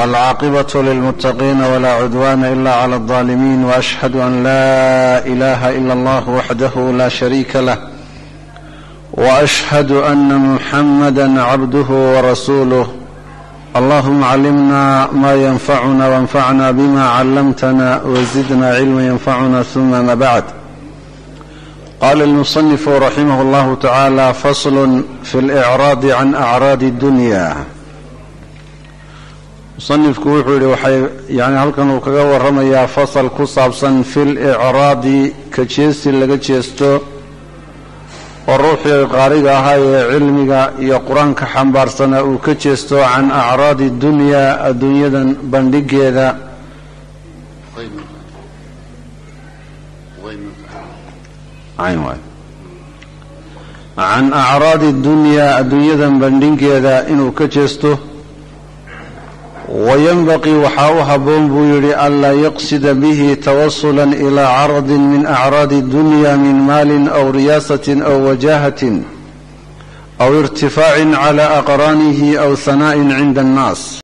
والعاقبة للمتقين ولا عدوان إلا على الظالمين وأشهد أن لا إله إلا الله وحده لا شريك له وأشهد أن محمدا عبده ورسوله اللهم علمنا ما ينفعنا وانفعنا بما علمتنا وزدنا علما ينفعنا ثم ما بعد قال المصنف رحمه الله تعالى فصل في الإعراض عن أعراض الدنيا musanifku wuxuu yidhi waxay yani halkan uu kaga warramayaa fasal ku saabsan fi licraadi ka jeesti laga jeesto oo ruuxii qaariga ahaa ee cilmiga iyo qur'aanka xambaarsana uu ka jeesto can acraadi dunyaa adduunyadan bandhigeeda can acraadi dunyaa adduunyadan bandhigeeda inuu ka jeesto wayanbaqii waxaa u habboon buu yidhi anlaa yaqsida bihi tawasulan ilaa caradin min acraadi dunya min maalin aw riyaasatin aw wajahatin aw irtifaacin cala aqraanihi aw hanaa'in cinda annaas